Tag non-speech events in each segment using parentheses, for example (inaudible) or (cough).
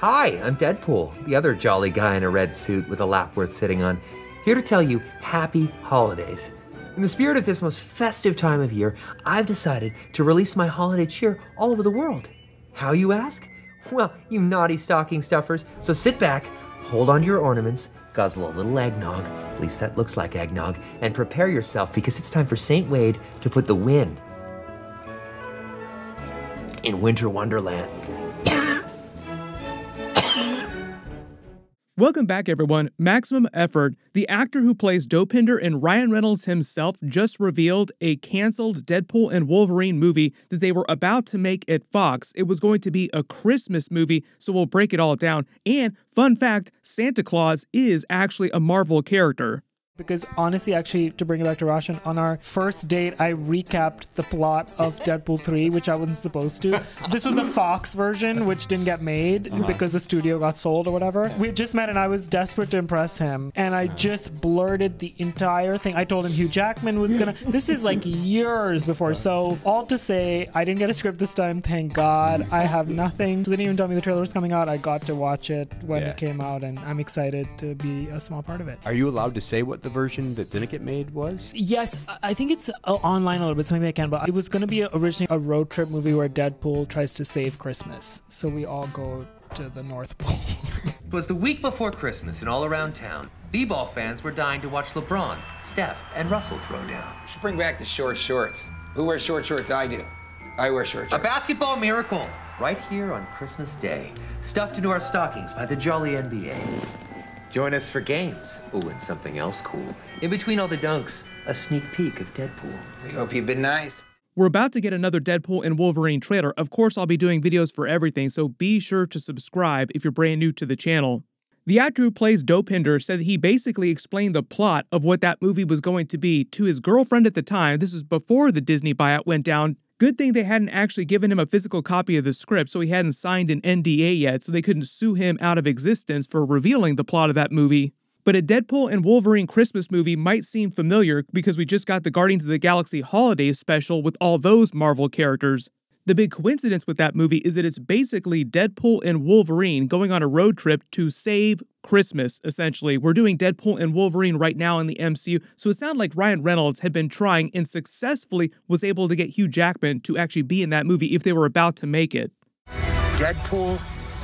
Hi, I'm Deadpool, the other jolly guy in a red suit with a lap worth sitting on, here to tell you happy holidays. In the spirit of this most festive time of year, I've decided to release my holiday cheer all over the world. How, you ask? Well, you naughty stocking stuffers. So sit back, hold on to your ornaments, guzzle a little eggnog, at least that looks like eggnog, and prepare yourself because it's time for St. Wade to put the win in Winter Wonderland. Welcome back, everyone. Maximum Effort, the actor who plays Dopinder and Ryan Reynolds himself, just revealed a canceled Deadpool and Wolverine movie that they were about to make at Fox. It was going to be a Christmas movie, so we'll break it all down. And, fun fact Santa Claus is actually a Marvel character. Because honestly, actually, to bring it back to Roshan, on our first date, I recapped the plot of Deadpool 3, which I wasn't supposed to. This was a Fox version, which didn't get made uh-huh. because the studio got sold or whatever. We just met and I was desperate to impress him. And I just blurted the entire thing. I told him Hugh Jackman was gonna. (laughs) This is like years before. So, all to say, I didn't get a script this time, thank God. I have nothing. So they didn't even tell me the trailer was coming out. I got to watch it when yeah. it came out, and I'm excited to be a small part of it. Are you allowed to say what the the version that didn't get made was? Yes, I think it's uh, online a little bit, so maybe I can. But it was going to be originally a road trip movie where Deadpool tries to save Christmas. So we all go to the North Pole. it (laughs) was the week before Christmas, and all around town, b-ball fans were dying to watch LeBron, Steph, and Russell throw down. should bring back the short shorts. Who wears short shorts? I do. I wear short shorts. A basketball miracle, right here on Christmas Day, stuffed into our stockings by the Jolly NBA. Join us for games. Oh, and something else cool. In between all the dunks, a sneak peek of Deadpool. We hope you've been nice. We're about to get another Deadpool and Wolverine trailer. Of course, I'll be doing videos for everything, so be sure to subscribe if you're brand new to the channel. The actor who plays Dopinder said that he basically explained the plot of what that movie was going to be to his girlfriend at the time. This was before the Disney buyout went down, Good thing they hadn't actually given him a physical copy of the script, so he hadn't signed an NDA yet, so they couldn't sue him out of existence for revealing the plot of that movie. But a Deadpool and Wolverine Christmas movie might seem familiar because we just got the Guardians of the Galaxy holiday special with all those Marvel characters. The big coincidence with that movie is that it's basically Deadpool and Wolverine going on a road trip to save Christmas, essentially. We're doing Deadpool and Wolverine right now in the MCU, so it sounded like Ryan Reynolds had been trying and successfully was able to get Hugh Jackman to actually be in that movie if they were about to make it. Deadpool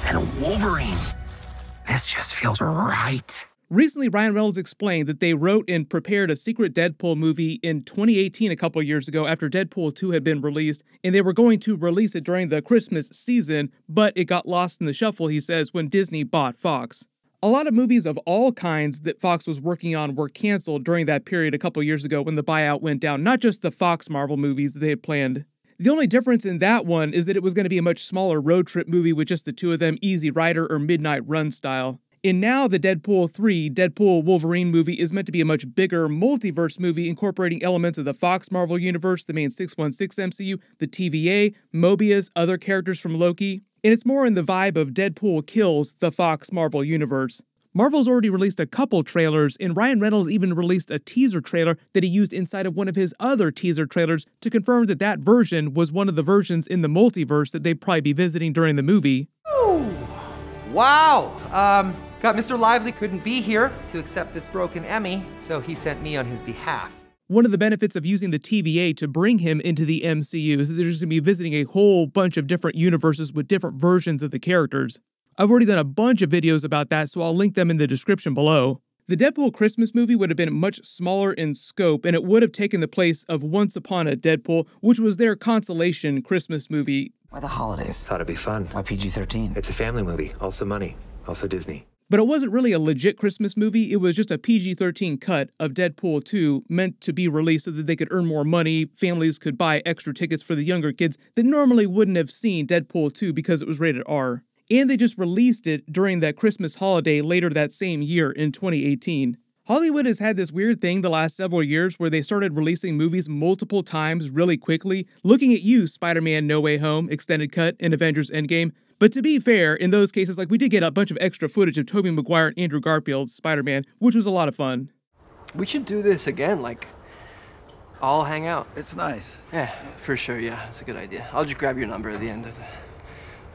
and Wolverine. This just feels right. Recently, Ryan Reynolds explained that they wrote and prepared a secret Deadpool movie in 2018, a couple years ago, after Deadpool 2 had been released, and they were going to release it during the Christmas season, but it got lost in the shuffle, he says, when Disney bought Fox. A lot of movies of all kinds that Fox was working on were canceled during that period a couple years ago when the buyout went down, not just the Fox Marvel movies that they had planned. The only difference in that one is that it was going to be a much smaller road trip movie with just the two of them, Easy Rider or Midnight Run style. And now the Deadpool 3 Deadpool Wolverine movie is meant to be a much bigger multiverse movie incorporating elements of the Fox Marvel Universe, the main 616 MCU, the TVA, Mobius, other characters from Loki. And it's more in the vibe of Deadpool kills the Fox Marvel Universe. Marvel's already released a couple trailers, and Ryan Reynolds even released a teaser trailer that he used inside of one of his other teaser trailers to confirm that that version was one of the versions in the multiverse that they'd probably be visiting during the movie. Ooh. Wow. Um, Got Mr. Lively couldn't be here to accept this broken Emmy, so he sent me on his behalf. One of the benefits of using the TVA to bring him into the MCU is that they're just going to be visiting a whole bunch of different universes with different versions of the characters. I've already done a bunch of videos about that, so I'll link them in the description below. The Deadpool Christmas movie would have been much smaller in scope, and it would have taken the place of Once Upon a Deadpool, which was their consolation Christmas movie. Why the holidays? Thought it'd be fun. Why PG 13? It's a family movie, also money, also Disney. But it wasn't really a legit Christmas movie. It was just a PG 13 cut of Deadpool 2 meant to be released so that they could earn more money. Families could buy extra tickets for the younger kids that normally wouldn't have seen Deadpool 2 because it was rated R. And they just released it during that Christmas holiday later that same year in 2018. Hollywood has had this weird thing the last several years where they started releasing movies multiple times really quickly. Looking at you, Spider Man No Way Home, Extended Cut, and Avengers Endgame. But to be fair, in those cases, like we did get a bunch of extra footage of Tobey Maguire and Andrew Garfield's Spider-Man, which was a lot of fun. We should do this again, like all hang out. It's nice. Yeah, for sure. Yeah, it's a good idea. I'll just grab your number at the end of the,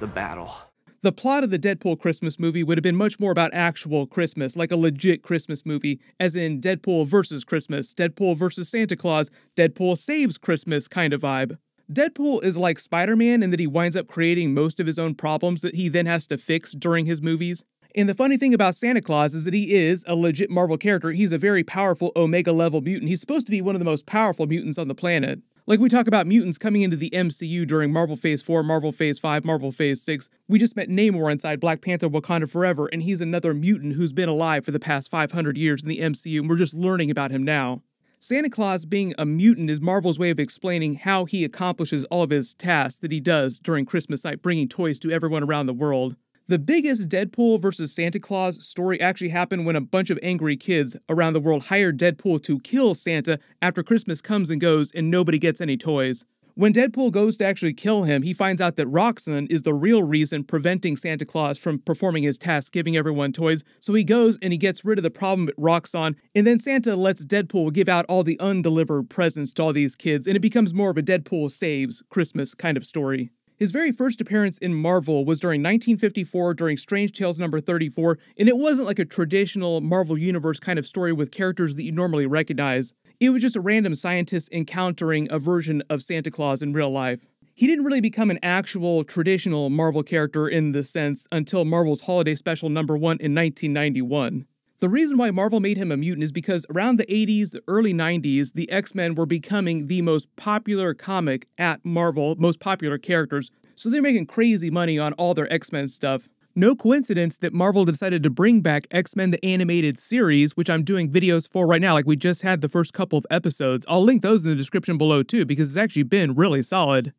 the battle. The plot of the Deadpool Christmas movie would have been much more about actual Christmas, like a legit Christmas movie, as in Deadpool versus Christmas, Deadpool versus Santa Claus, Deadpool saves Christmas kind of vibe. Deadpool is like Spider Man in that he winds up creating most of his own problems that he then has to fix during his movies. And the funny thing about Santa Claus is that he is a legit Marvel character. He's a very powerful Omega level mutant. He's supposed to be one of the most powerful mutants on the planet. Like we talk about mutants coming into the MCU during Marvel Phase 4, Marvel Phase 5, Marvel Phase 6. We just met Namor inside Black Panther Wakanda Forever, and he's another mutant who's been alive for the past 500 years in the MCU, and we're just learning about him now. Santa Claus being a mutant is Marvel's way of explaining how he accomplishes all of his tasks that he does during Christmas night, bringing toys to everyone around the world. The biggest Deadpool versus Santa Claus story actually happened when a bunch of angry kids around the world hired Deadpool to kill Santa after Christmas comes and goes and nobody gets any toys. When Deadpool goes to actually kill him, he finds out that Roxxon is the real reason preventing Santa Claus from performing his task, giving everyone toys. So he goes and he gets rid of the problem at Roxxon, and then Santa lets Deadpool give out all the undelivered presents to all these kids, and it becomes more of a Deadpool saves Christmas kind of story. His very first appearance in Marvel was during 1954 during Strange Tales number 34, and it wasn't like a traditional Marvel Universe kind of story with characters that you normally recognize. It was just a random scientist encountering a version of Santa Claus in real life. He didn't really become an actual traditional Marvel character in this sense until Marvel's Holiday Special number 1 in 1991. The reason why Marvel made him a mutant is because around the 80s, early 90s, the X Men were becoming the most popular comic at Marvel, most popular characters, so they're making crazy money on all their X Men stuff. No coincidence that Marvel decided to bring back X Men the Animated Series, which I'm doing videos for right now. Like we just had the first couple of episodes. I'll link those in the description below too, because it's actually been really solid.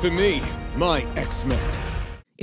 To me, my X Men.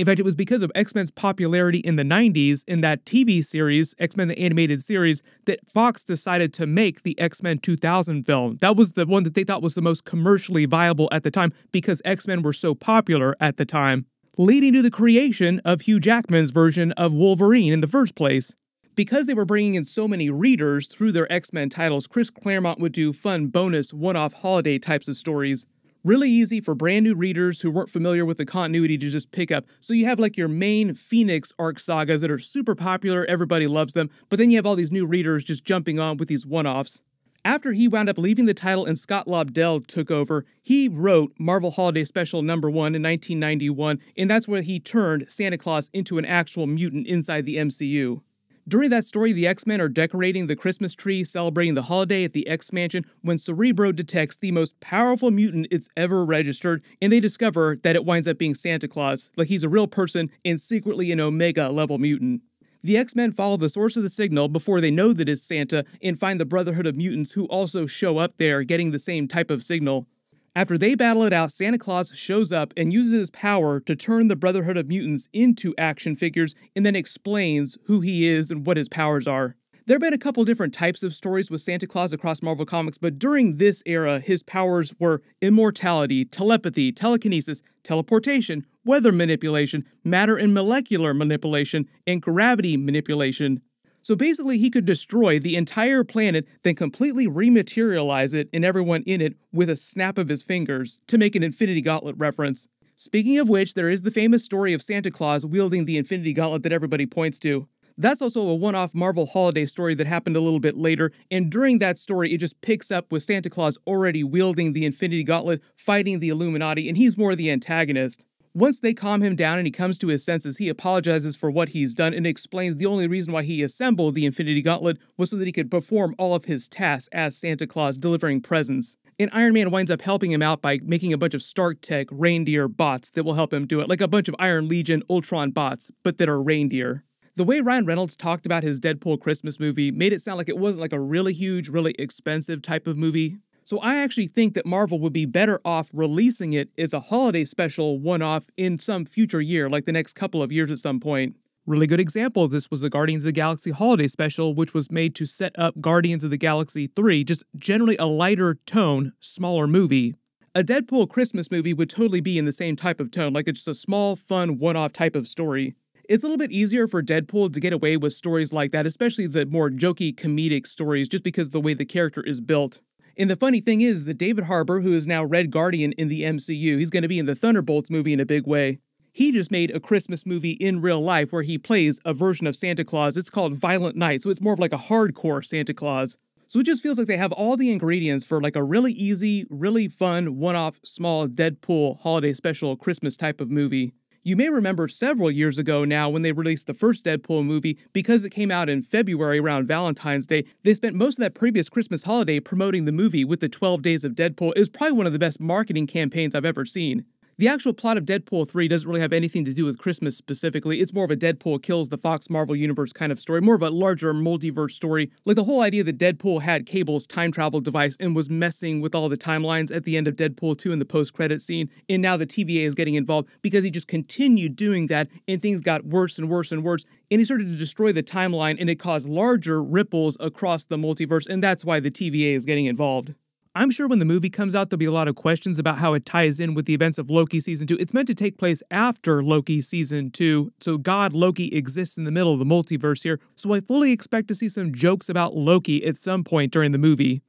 In fact, it was because of X Men's popularity in the 90s in that TV series, X Men the Animated Series, that Fox decided to make the X Men 2000 film. That was the one that they thought was the most commercially viable at the time because X Men were so popular at the time leading to the creation of Hugh Jackman's version of Wolverine in the first place. Because they were bringing in so many readers through their X Men titles, Chris Claremont would do fun bonus one off holiday types of stories. Really easy for brand new readers who weren't familiar with the continuity to just pick up. So you have like your main Phoenix arc sagas that are super popular, everybody loves them, but then you have all these new readers just jumping on with these one offs. After he wound up leaving the title and Scott Lobdell took over, he wrote Marvel Holiday Special number 1 in 1991, and that's where he turned Santa Claus into an actual mutant inside the MCU. During that story, the X Men are decorating the Christmas tree, celebrating the holiday at the X Mansion, when Cerebro detects the most powerful mutant it's ever registered, and they discover that it winds up being Santa Claus, like he's a real person and secretly an Omega level mutant. The X Men follow the source of the signal before they know that it's Santa and find the Brotherhood of Mutants who also show up there getting the same type of signal. After they battle it out, Santa Claus shows up and uses his power to turn the Brotherhood of Mutants into action figures and then explains who he is and what his powers are. There have been a couple different types of stories with Santa Claus across Marvel Comics, but during this era, his powers were immortality, telepathy, telekinesis, teleportation, weather manipulation, matter and molecular manipulation, and gravity manipulation. So basically, he could destroy the entire planet, then completely rematerialize it and everyone in it with a snap of his fingers, to make an Infinity Gauntlet reference. Speaking of which, there is the famous story of Santa Claus wielding the Infinity Gauntlet that everybody points to. That's also a one off Marvel holiday story that happened a little bit later, and during that story, it just picks up with Santa Claus already wielding the Infinity Gauntlet, fighting the Illuminati, and he's more the antagonist. Once they calm him down and he comes to his senses, he apologizes for what he's done and explains the only reason why he assembled the Infinity Gauntlet was so that he could perform all of his tasks as Santa Claus delivering presents. And Iron Man winds up helping him out by making a bunch of Stark Tech reindeer bots that will help him do it, like a bunch of Iron Legion Ultron bots, but that are reindeer. The way Ryan Reynolds talked about his Deadpool Christmas movie made it sound like it wasn't like a really huge, really expensive type of movie. So I actually think that Marvel would be better off releasing it as a holiday special one off in some future year, like the next couple of years at some point. Really good example of this was the Guardians of the Galaxy holiday special, which was made to set up Guardians of the Galaxy 3, just generally a lighter tone, smaller movie. A Deadpool Christmas movie would totally be in the same type of tone, like it's just a small, fun, one off type of story. It's a little bit easier for Deadpool to get away with stories like that, especially the more jokey comedic stories, just because the way the character is built. And the funny thing is that David Harbour, who is now Red Guardian in the MCU, he's going to be in the Thunderbolts movie in a big way. He just made a Christmas movie in real life where he plays a version of Santa Claus. It's called Violent Night, so it's more of like a hardcore Santa Claus. So it just feels like they have all the ingredients for like a really easy, really fun, one off, small Deadpool holiday special Christmas type of movie. You may remember several years ago now when they released the first Deadpool movie, because it came out in February around Valentine's Day, they spent most of that previous Christmas holiday promoting the movie with the 12 Days of Deadpool. It was probably one of the best marketing campaigns I've ever seen. The actual plot of Deadpool 3 doesn't really have anything to do with Christmas specifically. It's more of a Deadpool kills the Fox Marvel Universe kind of story, more of a larger multiverse story. Like the whole idea that Deadpool had Cable's time travel device and was messing with all the timelines at the end of Deadpool 2 in the post credit scene. And now the TVA is getting involved because he just continued doing that and things got worse and worse and worse. And he started to destroy the timeline and it caused larger ripples across the multiverse. And that's why the TVA is getting involved. I'm sure when the movie comes out, there'll be a lot of questions about how it ties in with the events of Loki season two. It's meant to take place after Loki season two, so God Loki exists in the middle of the multiverse here, so I fully expect to see some jokes about Loki at some point during the movie.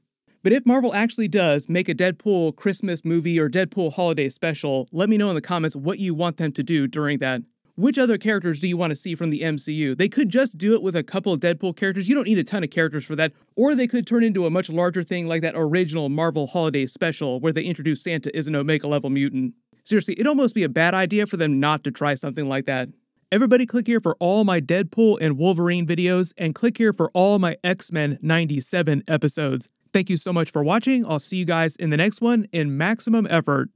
But if Marvel actually does make a Deadpool Christmas movie or Deadpool holiday special, let me know in the comments what you want them to do during that. Which other characters do you want to see from the MCU? They could just do it with a couple of Deadpool characters. You don't need a ton of characters for that. Or they could turn into a much larger thing like that original Marvel Holiday Special where they introduce Santa as an Omega level mutant. Seriously, it'd almost be a bad idea for them not to try something like that. Everybody click here for all my Deadpool and Wolverine videos, and click here for all my X Men 97 episodes. Thank you so much for watching. I'll see you guys in the next one in maximum effort.